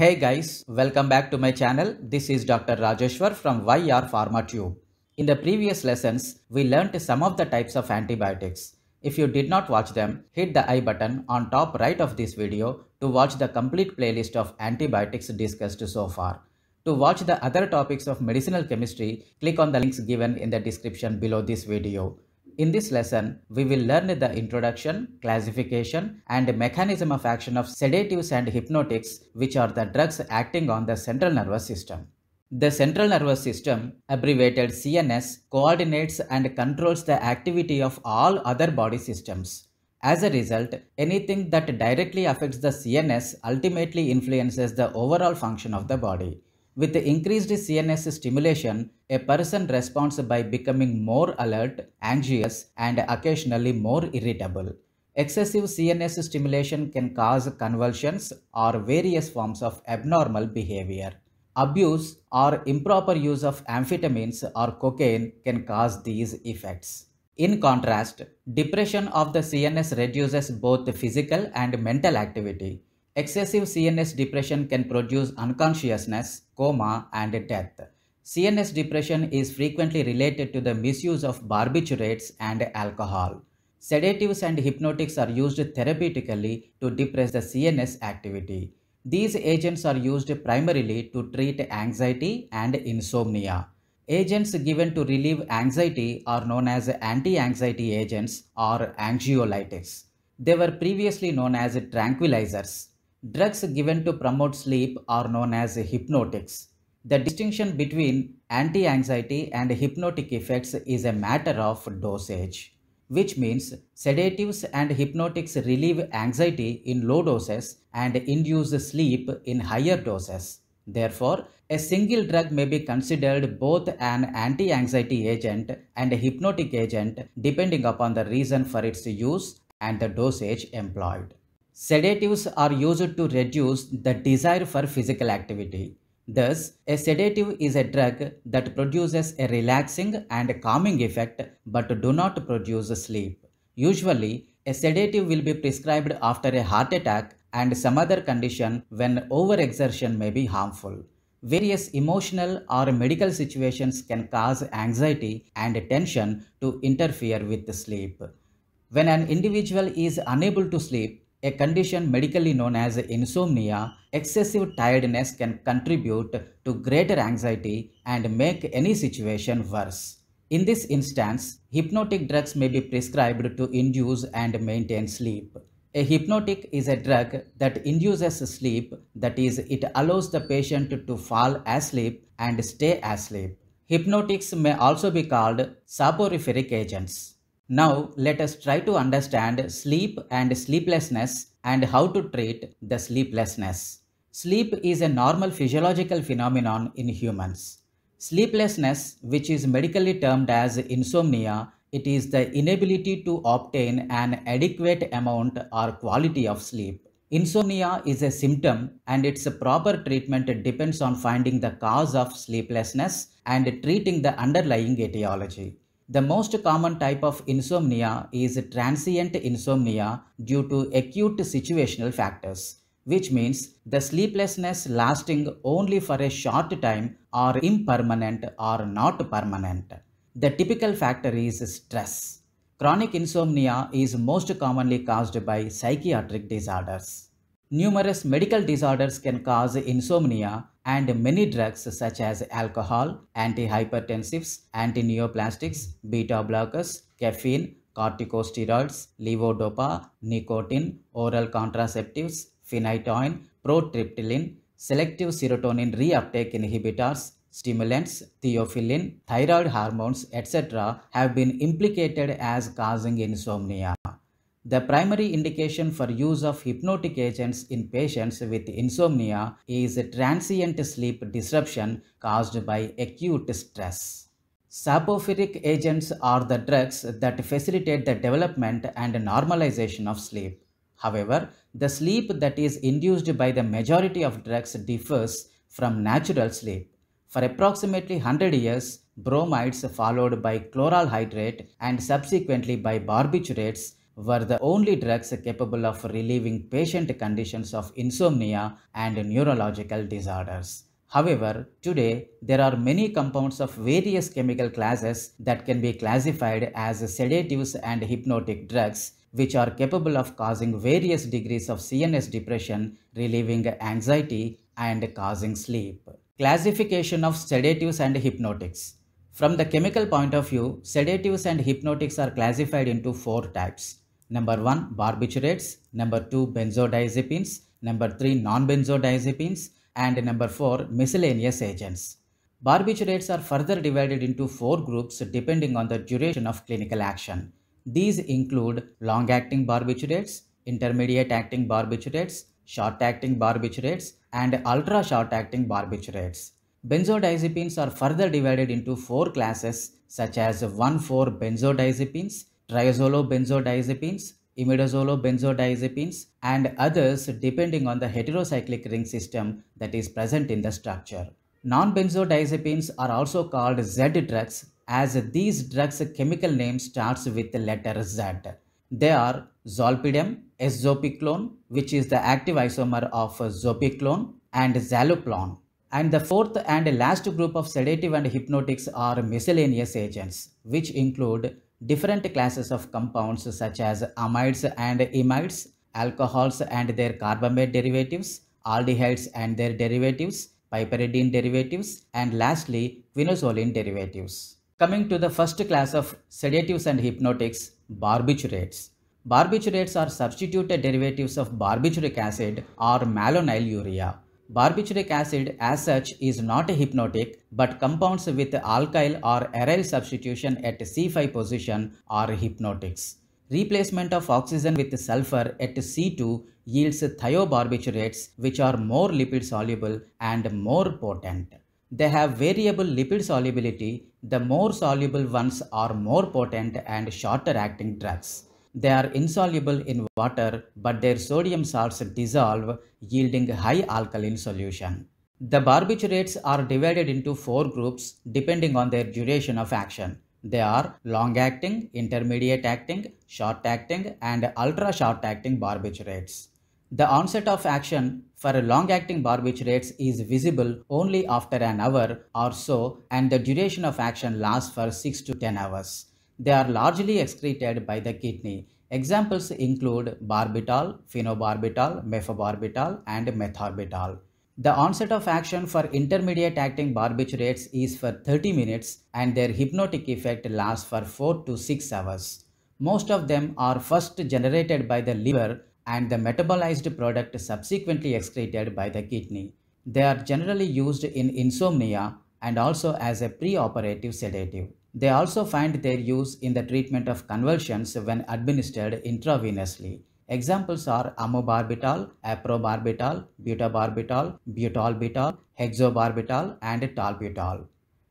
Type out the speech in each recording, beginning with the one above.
Hey guys, welcome back to my channel. This is Dr. Rajeshwar from YR PharmaTube. In the previous lessons, we learnt some of the types of antibiotics. If you did not watch them, hit the I button on top right of this video to watch the complete playlist of antibiotics discussed so far. To watch the other topics of medicinal chemistry, click on the links given in the description below this video. In this lesson, we will learn the introduction, classification, and mechanism of action of sedatives and hypnotics, which are the drugs acting on the central nervous system. The central nervous system, abbreviated CNS, coordinates and controls the activity of all other body systems. As a result, anything that directly affects the CNS ultimately influences the overall function of the body. With increased CNS stimulation, a person responds by becoming more alert, anxious, and occasionally more irritable. Excessive CNS stimulation can cause convulsions or various forms of abnormal behavior. Abuse or improper use of amphetamines or cocaine can cause these effects. In contrast, depression of the CNS reduces both physical and mental activity. Excessive CNS depression can produce unconsciousness, coma, and death. CNS depression is frequently related to the misuse of barbiturates and alcohol. Sedatives and hypnotics are used therapeutically to depress the CNS activity. These agents are used primarily to treat anxiety and insomnia. Agents given to relieve anxiety are known as anti anxiety agents or anxiolytics. They were previously known as tranquilizers. Drugs given to promote sleep are known as hypnotics. The distinction between anti anxiety and hypnotic effects is a matter of dosage, which means sedatives and hypnotics relieve anxiety in low doses and induce sleep in higher doses. Therefore, a single drug may be considered both an anti anxiety agent and a hypnotic agent depending upon the reason for its use and the dosage employed. Sedatives are used to reduce the desire for physical activity. Thus, a sedative is a drug that produces a relaxing and calming effect but do not produce sleep. Usually, a sedative will be prescribed after a heart attack and some other condition when overexertion may be harmful. Various emotional or medical situations can cause anxiety and tension to interfere with sleep. When an individual is unable to sleep, a condition medically known as insomnia, excessive tiredness can contribute to greater anxiety and make any situation worse. In this instance, hypnotic drugs may be prescribed to induce and maintain sleep. A hypnotic is a drug that induces sleep, that is, it allows the patient to fall asleep and stay asleep. Hypnotics may also be called soporific agents. Now, let us try to understand sleep and sleeplessness and how to treat the sleeplessness. Sleep is a normal physiological phenomenon in humans. Sleeplessness, which is medically termed as insomnia, it is the inability to obtain an adequate amount or quality of sleep. Insomnia is a symptom and its proper treatment depends on finding the cause of sleeplessness and treating the underlying etiology. The most common type of insomnia is transient insomnia due to acute situational factors which means the sleeplessness lasting only for a short time or impermanent or not permanent. The typical factor is stress. Chronic insomnia is most commonly caused by psychiatric disorders. Numerous medical disorders can cause insomnia and many drugs such as alcohol, antihypertensives, antineoplastics, beta blockers, caffeine, corticosteroids, levodopa, nicotine, oral contraceptives, phenytoin, protriptyline, selective serotonin reuptake inhibitors, stimulants, theophylline, thyroid hormones, etc. have been implicated as causing insomnia. The primary indication for use of hypnotic agents in patients with insomnia is a transient sleep disruption caused by acute stress. Soporific agents are the drugs that facilitate the development and normalization of sleep. However, the sleep that is induced by the majority of drugs differs from natural sleep. For approximately 100 years, bromides followed by chloral hydrate and subsequently by barbiturates were the only drugs capable of relieving patient conditions of insomnia and neurological disorders. However, today there are many compounds of various chemical classes that can be classified as sedatives and hypnotic drugs which are capable of causing various degrees of CNS depression, relieving anxiety and causing sleep. Classification of sedatives and hypnotics. From the chemical point of view, sedatives and hypnotics are classified into four types. Number 1 barbiturates, number 2 benzodiazepines, number 3 non-benzodiazepines and number 4 miscellaneous agents. Barbiturates are further divided into four groups depending on the duration of clinical action. These include long-acting barbiturates, intermediate-acting barbiturates, short-acting barbiturates, and ultra-short-acting barbiturates. Benzodiazepines are further divided into four classes such as 1,4-benzodiazepines, triazolobenzodiazepines, imidazolobenzodiazepines, and others depending on the heterocyclic ring system that is present in the structure. Non-benzodiazepines are also called Z drugs as these drugs chemical name starts with the letter Z. They are zolpidem, eszopiclone, which is the active isomer of zopiclone, and zaleplon. And the fourth and last group of sedative and hypnotics are miscellaneous agents, which include different classes of compounds such as amides and imides, alcohols and their carbamate derivatives, aldehydes and their derivatives, piperidine derivatives, and lastly, quinazoline derivatives. Coming to the first class of sedatives and hypnotics, barbiturates. Barbiturates are substituted derivatives of barbituric acid or malonylurea. Barbituric acid as such is not a hypnotic but compounds with alkyl or aryl substitution at C5 position are hypnotics. Replacement of oxygen with sulfur at C2 yields thiobarbiturates which are more lipid soluble and more potent. They have variable lipid solubility. The more soluble ones are more potent and shorter acting drugs. They are insoluble in water, but their sodium salts dissolve, yielding high alkaline solution. The barbiturates are divided into four groups depending on their duration of action. They are long acting, intermediate acting, short acting, and ultra short acting barbiturates. The onset of action for long acting barbiturates is visible only after an hour or so, and the duration of action lasts for 6 to 10 hours. They are largely excreted by the kidney. Examples include barbital, phenobarbital, mephobarbital, and metharbital. The onset of action for intermediate acting barbiturates is for 30 minutes and their hypnotic effect lasts for 4 to 6 hours. Most of them are first generated by the liver and the metabolized product subsequently excreted by the kidney. They are generally used in insomnia and also as a preoperative sedative. They also find their use in the treatment of convulsions when administered intravenously. Examples are amobarbital, aprobarbital, butabarbital, butalbital, hexobarbital, and talbutal.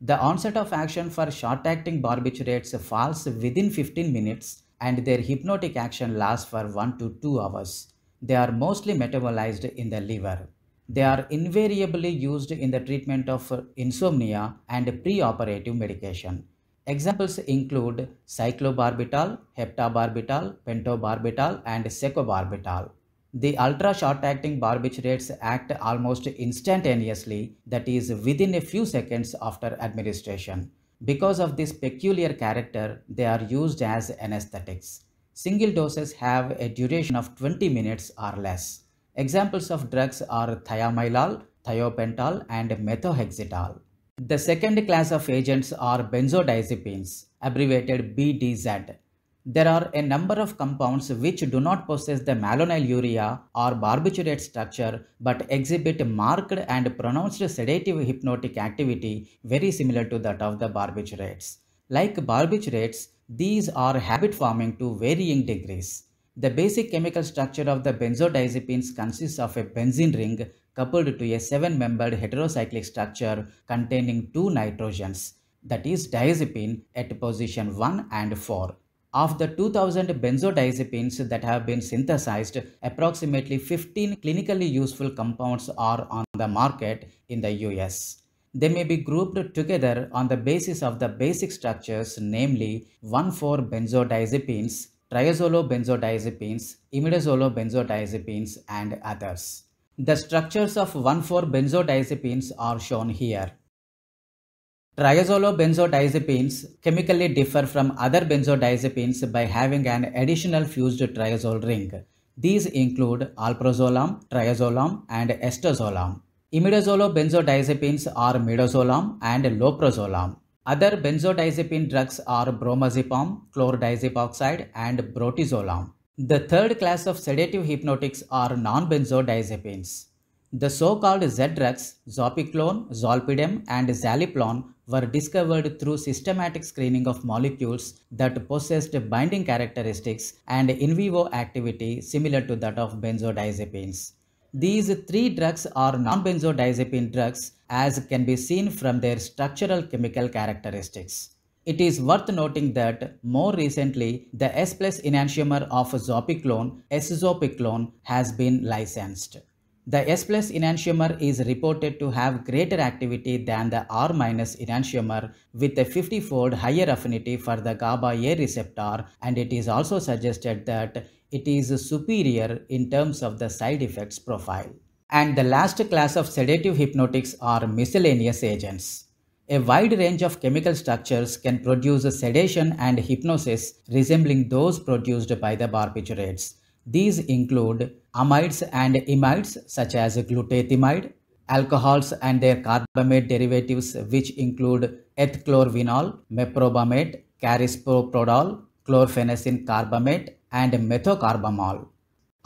The onset of action for short-acting barbiturates falls within 15 minutes and their hypnotic action lasts for 1 to 2 hours. They are mostly metabolized in the liver. They are invariably used in the treatment of insomnia and preoperative medication. Examples include cyclobarbital, heptabarbital, pentobarbital, and secobarbital. The ultra short acting barbiturates act almost instantaneously, that is, within a few seconds after administration. Because of this peculiar character, they are used as anesthetics. Single doses have a duration of 20 minutes or less. Examples of drugs are thiamylal, thiopental, and methohexital. The second class of agents are benzodiazepines, abbreviated BDZ. There are a number of compounds which do not possess the malonylurea or barbiturate structure but exhibit marked and pronounced sedative hypnotic activity very similar to that of the barbiturates. Like barbiturates, these are habit forming to varying degrees. The basic chemical structure of the benzodiazepines consists of a benzene ring coupled to a seven-membered heterocyclic structure containing two nitrogens, that is diazepine at position 1 and 4. Of the 2000 benzodiazepines that have been synthesized, approximately 15 clinically useful compounds are on the market in the US. They may be grouped together on the basis of the basic structures, namely 1,4-benzodiazepines, triazolobenzodiazepines, imidazolobenzodiazepines, and others. The structures of 1,4-benzodiazepines are shown here. Triazolobenzodiazepines chemically differ from other benzodiazepines by having an additional fused triazole ring. These include alprazolam, triazolam, and estazolam. Imidazolobenzodiazepines are midazolam and loprazolam. Other benzodiazepine drugs are bromazepam, chlordiazepoxide, and brotizolam. The third class of sedative hypnotics are non-benzodiazepines. The so-called Z drugs, zopiclone, zolpidem, and zaleplon were discovered through systematic screening of molecules that possessed binding characteristics and in vivo activity similar to that of benzodiazepines. These three drugs are non-benzodiazepine drugs as can be seen from their structural chemical characteristics. It is worth noting that more recently the S plus enantiomer of zopiclone, eszopiclone, has been licensed. The S plus enantiomer is reported to have greater activity than the R minus enantiomer with a 50-fold higher affinity for the GABA A receptor and it is also suggested that it is superior in terms of the side effects profile. And the last class of sedative hypnotics are miscellaneous agents. A wide range of chemical structures can produce sedation and hypnosis resembling those produced by the barbiturates. These include amides and imides such as glutethimide, alcohols and their carbamate derivatives which include ethchlorvynol, meprobamate, carisoprodol, chlorphenesin carbamate and methocarbamol.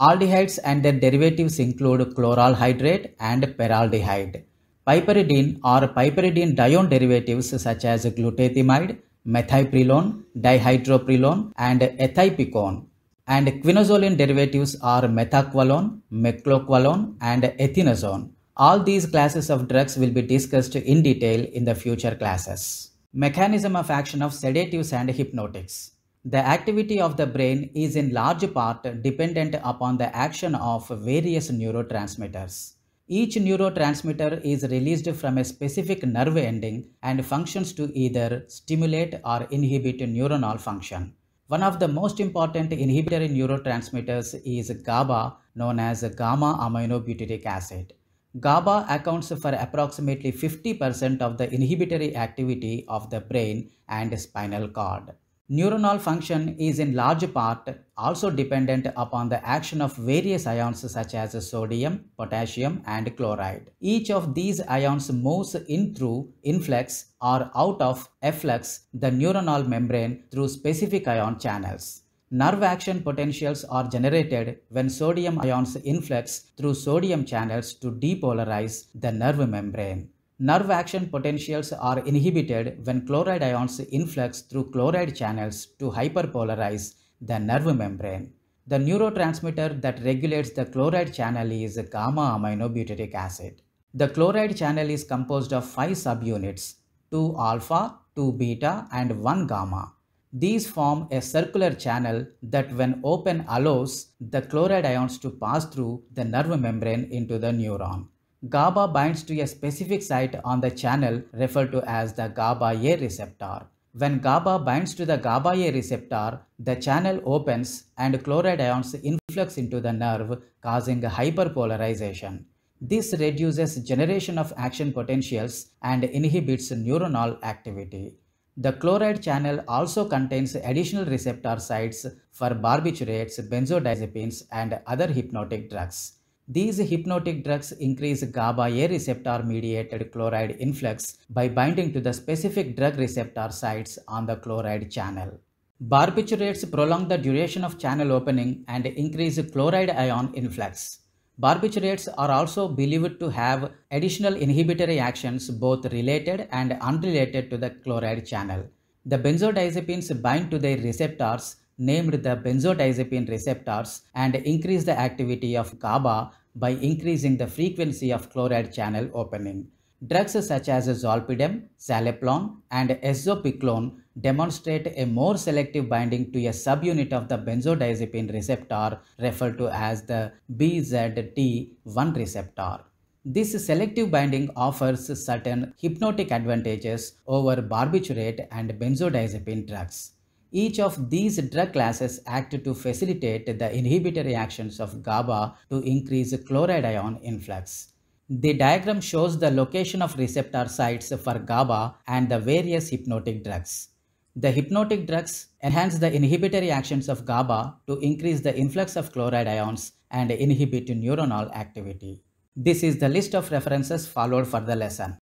Aldehydes and their derivatives include chloral hydrate and paraldehyde. Piperidine or piperidine dione derivatives such as glutethimide, methyprylon, dihydroprilone and ethipicone and quinazoline derivatives are methaqualone, mecloqualone, and ethinazone. All these classes of drugs will be discussed in detail in the future classes. Mechanism of action of sedatives and hypnotics. The activity of the brain is in large part dependent upon the action of various neurotransmitters. Each neurotransmitter is released from a specific nerve ending and functions to either stimulate or inhibit neuronal function. One of the most important inhibitory neurotransmitters is GABA, known as gamma aminobutyric acid. GABA accounts for approximately 50% of the inhibitory activity of the brain and spinal cord. Neuronal function is in large part also dependent upon the action of various ions such as sodium, potassium and chloride. Each of these ions moves in through influx or out of efflux the neuronal membrane through specific ion channels. Nerve action potentials are generated when sodium ions influx through sodium channels to depolarize the nerve membrane. Nerve action potentials are inhibited when chloride ions influx through chloride channels to hyperpolarize the nerve membrane. The neurotransmitter that regulates the chloride channel is gamma aminobutyric acid. The chloride channel is composed of five subunits 2 alpha, 2 beta, and 1 gamma. These form a circular channel that, when open, allows the chloride ions to pass through the nerve membrane into the neuron. GABA binds to a specific site on the channel referred to as the GABA A receptor. When GABA binds to the GABA A receptor, the channel opens and chloride ions influx into the nerve, causing hyperpolarization. This reduces generation of action potentials and inhibits neuronal activity. The chloride channel also contains additional receptor sites for barbiturates, benzodiazepines, and other hypnotic drugs. These hypnotic drugs increase GABA A receptor mediated chloride influx by binding to the specific drug receptor sites on the chloride channel. Barbiturates prolong the duration of channel opening and increase chloride ion influx. Barbiturates are also believed to have additional inhibitory actions both related and unrelated to the chloride channel. The benzodiazepines bind to their receptors named the benzodiazepine receptors and increase the activity of GABA by increasing the frequency of chloride channel opening. Drugs such as zolpidem, zaleplon, and eszopiclone demonstrate a more selective binding to a subunit of the benzodiazepine receptor referred to as the BZT1 receptor. This selective binding offers certain hypnotic advantages over barbiturate and benzodiazepine drugs. Each of these drug classes act to facilitate the inhibitory actions of GABA to increase chloride ion influx. The diagram shows the location of receptor sites for GABA and the various hypnotic drugs. The hypnotic drugs enhance the inhibitory actions of GABA to increase the influx of chloride ions and inhibit neuronal activity. This is the list of references followed for the lesson.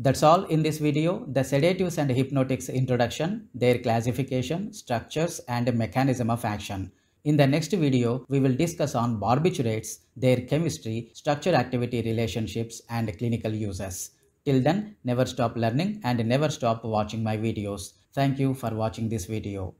That's all in this video, the sedatives and hypnotics introduction, their classification, structures and mechanism of action. In the next video, we will discuss on barbiturates, their chemistry, structure activity relationships and clinical uses. Till then, never stop learning and never stop watching my videos. Thank you for watching this video.